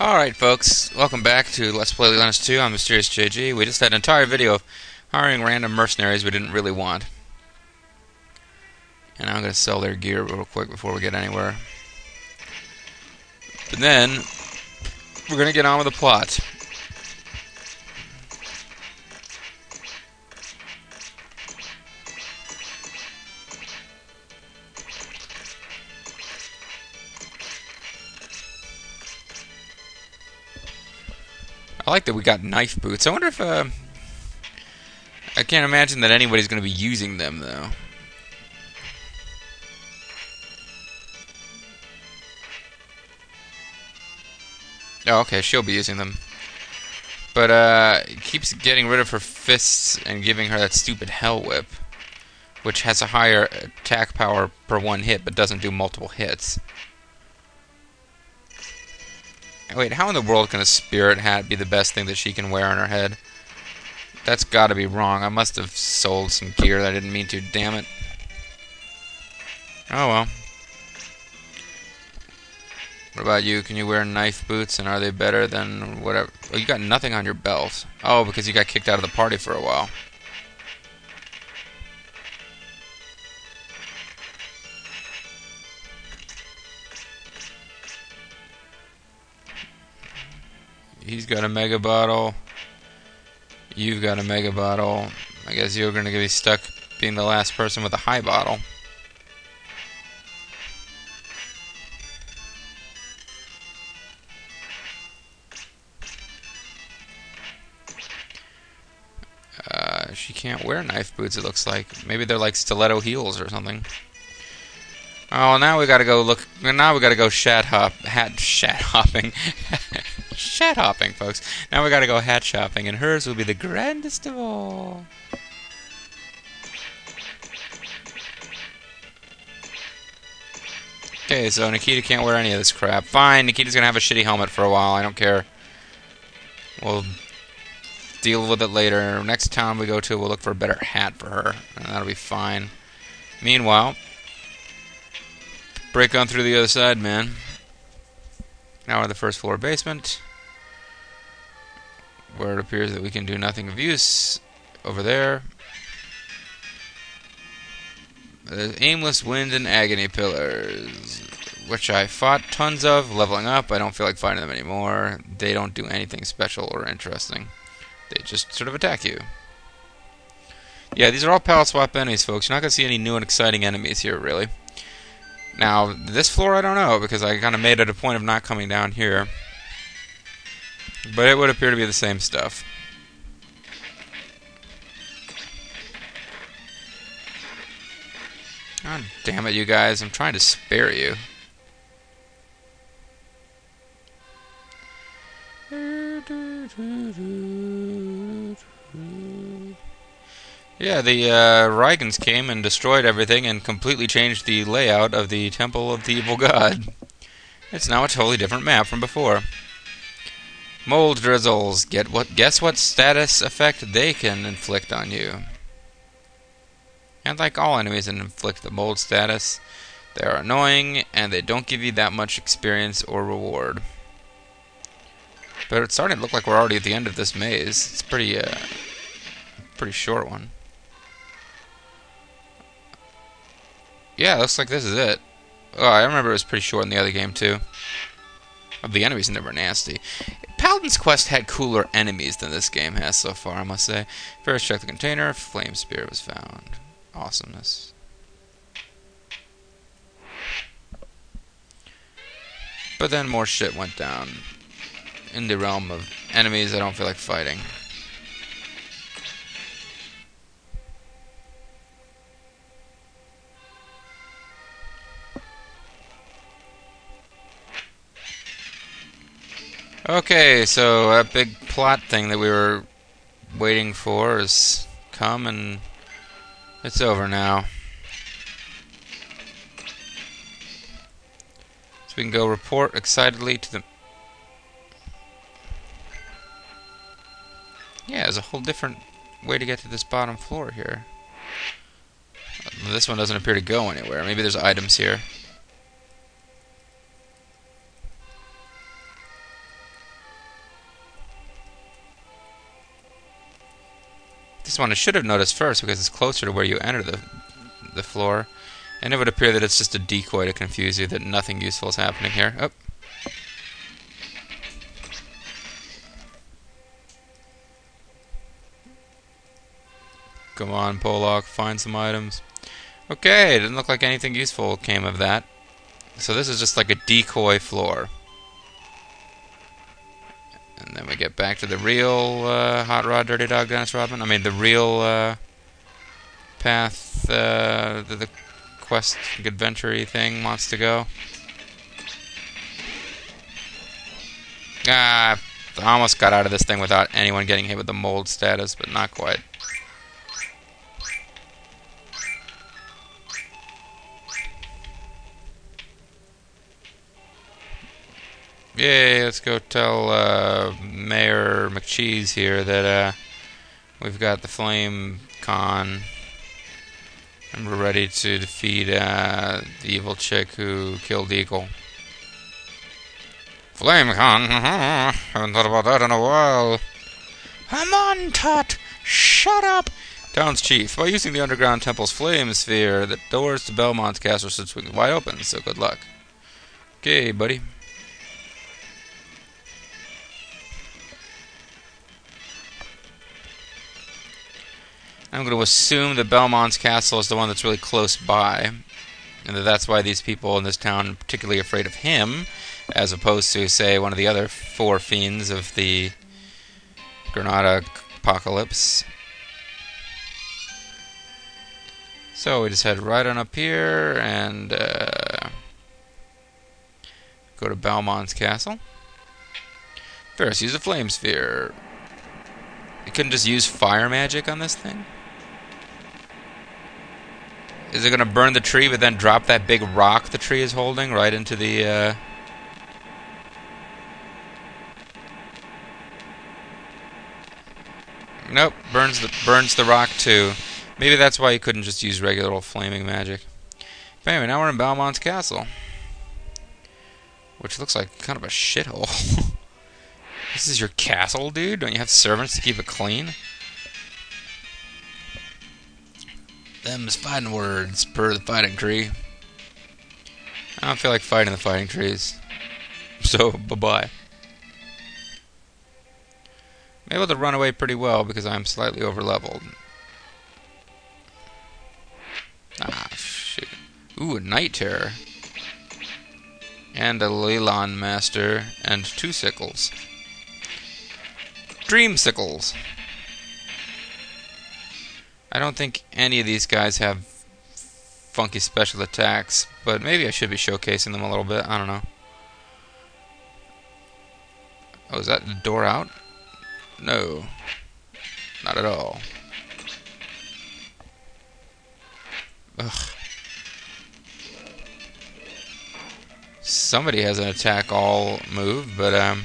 Alright folks, welcome back to Let's Play Lennus 2 I'm Mysterious JG. We just had an entire video of hiring random mercenaries we didn't really want. And I'm going to sell their gear real quick before we get anywhere. But then, we're going to get on with the plot. Like that we got knife boots. I wonder if, uh... I can't imagine that anybody's going to be using them, though. Oh, okay, she'll be using them. But, uh, keeps getting rid of her fists and giving her that stupid Hell Whip. Which has a higher attack power per one hit, but doesn't do multiple hits. Wait, how in the world can a spirit hat be the best thing that she can wear on her head? That's gotta be wrong. I must have sold some gear that I didn't mean to, damn it. Oh well. What about you? Can you wear knife boots and are they better than whatever? Oh, you got nothing on your belt. Oh, because you got kicked out of the party for a while. He's got a mega bottle. You've got a mega bottle. I guess you're going to be stuck being the last person with a high bottle. Uh, she can't wear knife boots, it looks like. Maybe they're like stiletto heels or something. Oh, now we gotta go look. Now we gotta go shat hop, hat shat hopping. Shat hopping, folks. Now we gotta go hat shopping, and hers will be the grandest of all. Okay, so Nikita can't wear any of this crap. Fine, Nikita's gonna have a shitty helmet for a while. I don't care. We'll deal with it later. Next town we go to, we'll look for a better hat for her, and that'll be fine. Meanwhile, break on through the other side, man. Now we're in the first floor basement where it appears that we can do nothing of use over there. There's aimless wind and agony pillars, which I fought tons of, leveling up. I don't feel like fighting them anymore. They don't do anything special or interesting. They just sort of attack you. Yeah, these are all palette swap enemies, folks. You're not going to see any new and exciting enemies here, really. Now, this floor I don't know, because I kind of made it a point of not coming down here. But it would appear to be the same stuff. God damn it, you guys. I'm trying to spare you. Yeah, the uh, Rygans came and destroyed everything and completely changed the layout of the Temple of the Evil God. It's now a totally different map from before. Mold drizzles. Get what? Guess what status effect they can inflict on you. And like all enemies that inflict the mold status, they are annoying and they don't give you that much experience or reward. But it's starting to look like we're already at the end of this maze. It's pretty, uh, pretty short one. Yeah, looks like this is it. Oh, I remember it was pretty short in the other game too. Oh, the enemies never nasty. Paladin's Quest had cooler enemies than this game has so far, I must say. First, check the container. Flame Spear was found. Awesomeness. But then more shit went down in the realm of enemies I don't feel like fighting. Okay, so that big plot thing that we were waiting for has come and it's over now. So we can go report excitedly to the... Yeah, there's a whole different way to get to this bottom floor here. This one doesn't appear to go anywhere. Maybe there's items here. This one I should have noticed first because it's closer to where you enter the the floor. And it would appear that it's just a decoy to confuse you, that nothing useful is happening here. Oh. Come on, Pollock, find some items. Okay, it didn't look like anything useful came of that. So this is just like a decoy floor. And then we get back to the real uh, Hot Rod Dirty Dog Dennis Rodman. I mean, the real uh, path uh, the, the quest adventure thing wants to go. Ah, I almost got out of this thing without anyone getting hit with the mold status, but not quite. Yay, let's go tell uh, Mayor McCheese here that uh, we've got the Flame Con and we're ready to defeat uh, the evil chick who killed Eagle. Flame Con? haven't thought about that in a while. Come on, Tut! Shut up! Town's chief, by using the underground temple's flame sphere, the doors to Belmont's castle should swing wide open, so good luck. Okay, buddy. I'm going to assume that Belmont's castle is the one that's really close by, and that that's why these people in this town are particularly afraid of him, as opposed to, say, one of the other four fiends of the Granada apocalypse. So we just head right on up here and uh, go to Belmont's castle. First, use a flame sphere. You couldn't just use fire magic on this thing? Is it going to burn the tree but then drop that big rock the tree is holding right into the... Uh... Nope, burns the burns the rock too. Maybe that's why you couldn't just use regular old flaming magic. But anyway, now we're in Belmont's castle. Which looks like kind of a shithole. this is your castle, dude? Don't you have servants to keep it clean? Them's fighting words per the fighting tree. I don't feel like fighting the fighting trees. So, bye-bye. I'm able to run away pretty well because I'm slightly overleveled. Ah, shit. Ooh, a Night Terror. And a Leyline Master, and two sickles. Dream sickles. I don't think any of these guys have funky special attacks, but maybe I should be showcasing them a little bit. I don't know. Oh, is that the door out? No. Not at all. Ugh. Somebody has an attack all move, but um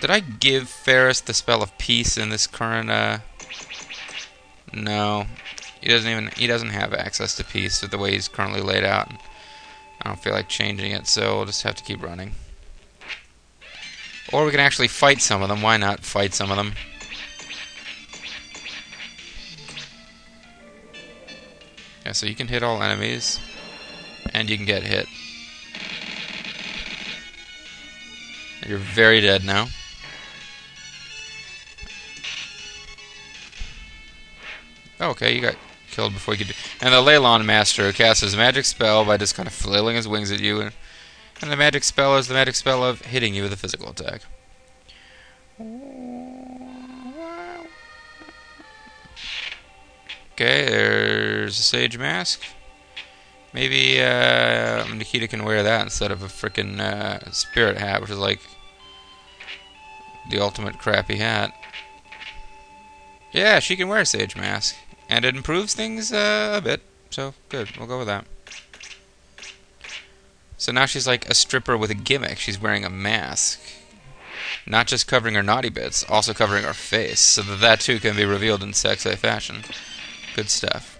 Did I give Farus the spell of peace in this current, uh... No. He doesn't even, he doesn't have access to peace with the way he's currently laid out. I don't feel like changing it, so we'll just have to keep running. Or we can actually fight some of them. Why not fight some of them? Yeah, so you can hit all enemies, and you can get hit. You're very dead now. Okay, you got killed before you could do... And the Leyline Master casts his magic spell by just kind of flailing his wings at you. And, and the magic spell is the magic spell of hitting you with a physical attack. Okay, there's a Sage Mask. Maybe uh, Nikita can wear that instead of a freaking uh, Spirit Hat, which is like the ultimate crappy hat. Yeah, she can wear a Sage Mask. And it improves things uh, a bit. So, good. We'll go with that. So now she's like a stripper with a gimmick. She's wearing a mask. Not just covering her naughty bits, also covering her face, so that that too can be revealed in sexy fashion. Good stuff.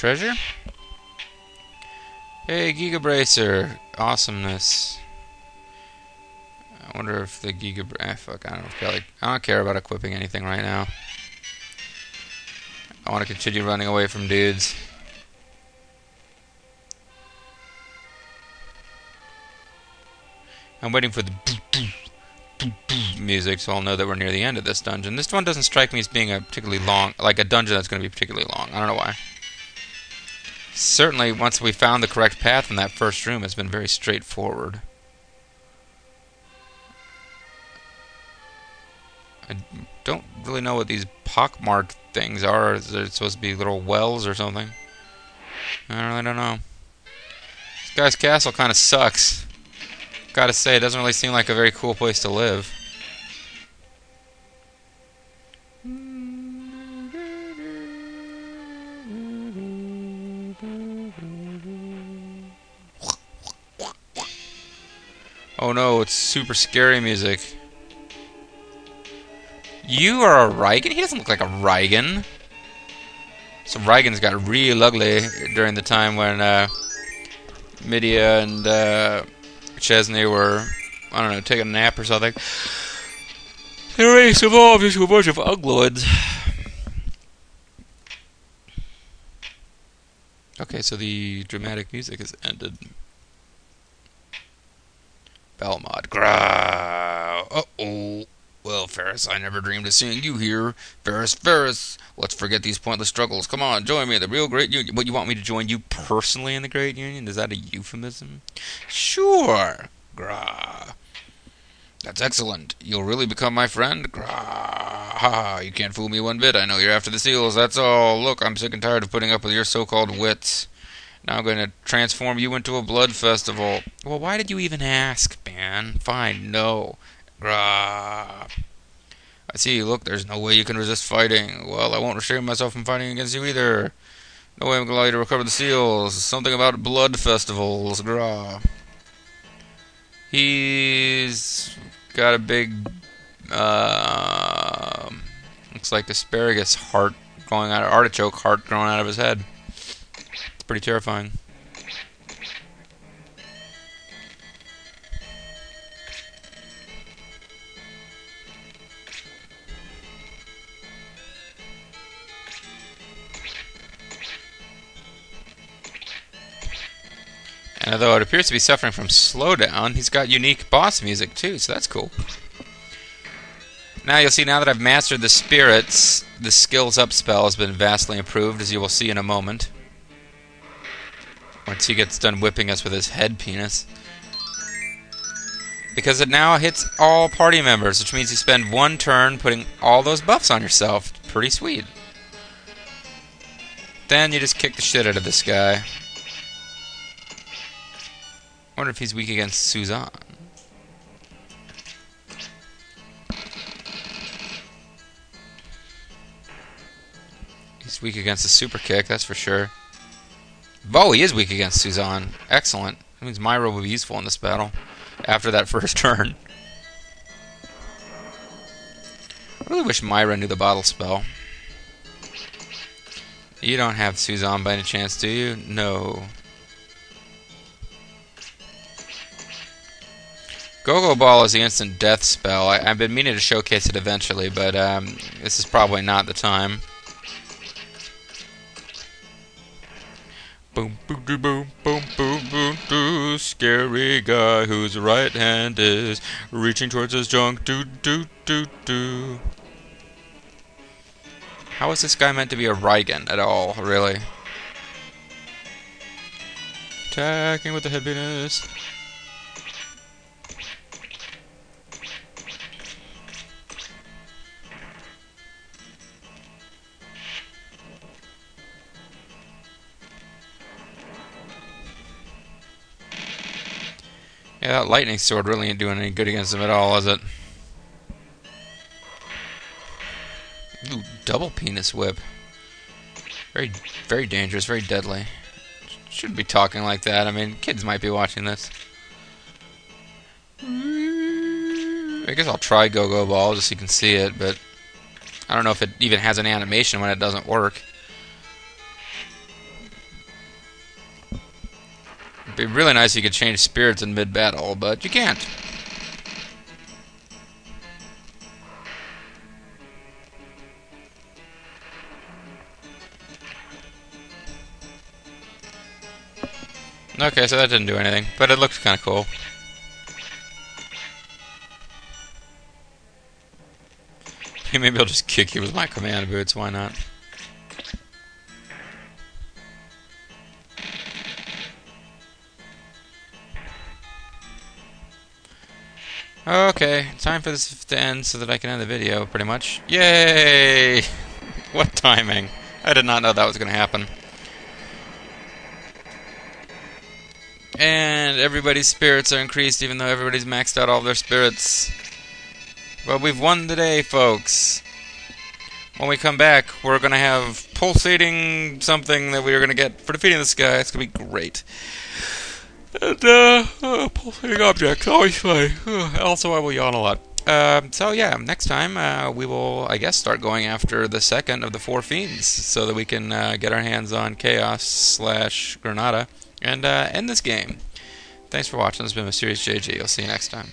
Treasure. Hey, Giga Bracer. Awesomeness. I wonder if the Giga... Ah, fuck, I don't care. I don't care about equipping anything right now. I want to continue running away from dudes. I'm waiting for the music, so I'll know that we're near the end of this dungeon. This one doesn't strike me as being a particularly long, like a dungeon that's going to be particularly long. I don't know why. Certainly, once we found the correct path in that first room, it's been very straightforward. I don't really know what these pockmark things are. Is it supposed to be little wells or something? I really don't know. This guy's castle kind of sucks. Gotta say, it doesn't really seem like a very cool place to live. It's super scary music. You are a Reigen? He doesn't look like a Reigen. So Reigens got real ugly during the time when uh, Midia and uh, Chezni were, I don't know, taking a nap or something. The race evolved into a bunch of ugloids. Okay, so the dramatic music has ended. Belmod. Growl. Uh-oh. Well, Farus, I never dreamed of seeing you here. Farus, Farus, let's forget these pointless struggles. Come on, join me in the real Great Union. What, you want me to join you personally in the Great Union? Is that a euphemism? Sure. Grah. That's excellent. You'll really become my friend? Grah. Ha you can't fool me one bit. I know you're after the seals, that's all. Look, I'm sick and tired of putting up with your so-called wits. Now I'm going to transform you into a blood festival. Well, why did you even ask, man? Fine, no. Grah. I see, look, there's no way you can resist fighting. Well, I won't restrain myself from fighting against you either. No way I'm going to allow you to recover the seals. Something about blood festivals. Grah. He's got a big, uh, looks like asparagus heart growing out, of artichoke heart growing out of his head. Pretty terrifying. And although it appears to be suffering from slowdown, he's got unique boss music too, so that's cool. Now you'll see, now that I've mastered the spirits, the skills up spell has been vastly improved, as you will see in a moment. Once he gets done whipping us with his head penis. Because it now hits all party members, which means you spend one turn putting all those buffs on yourself. Pretty sweet. Then you just kick the shit out of this guy wonder if he's weak against Suzanne. He's weak against the super kick, that's for sure. Oh, he is weak against Suzanne. Excellent. That means Myra will be useful in this battle after that first turn. I really wish Myra knew the bottle spell. You don't have Suzanne by any chance, do you? No. Go-Go Ball is the instant death spell. I, have been meaning to showcase it eventually, but um, this is probably not the time. Boom, boom, boom, boom, boom, boom, boom. Scary guy whose right hand is reaching towards his junk. Do, do, do, do. How is this guy meant to be a Reigen at all, really? Attacking with the heaviness. Yeah, that lightning sword really ain't doing any good against him at all, is it? Ooh, double penis whip. Very, very dangerous, very deadly. Shouldn't be talking like that. I mean, kids might be watching this. I guess I'll try Go-Go Ball just so you can see it, but I don't know if it even has an animation when it doesn't work. It'd be really nice if you could change spirits in mid-battle, but you can't. Okay, so that didn't do anything, but it looked kind of cool. Maybe I'll just kick you with my command boots, why not? Okay, time for this to end so that I can end the video, pretty much. Yay! What timing. I did not know that was going to happen. And everybody's spirits are increased even though everybody's maxed out all their spirits. But we've won today, folks. When we come back, we're going to have pulsating something that we are going to get for defeating this guy. It's going to be great. And, uh, uh, pulsating objects, always fun. also, I will yawn a lot. Uh, so yeah, next time uh, we will, I guess, start going after the second of the four fiends, so that we can uh, get our hands on Chaos slash Granada and uh, end this game. Thanks for watching. This has been Mysterious JG. I'll see you next time.